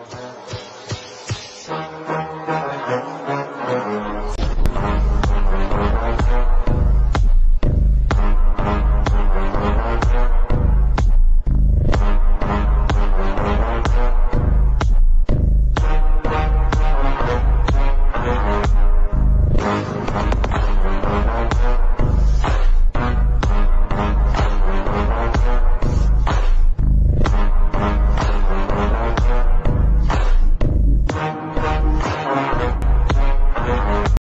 Alabama.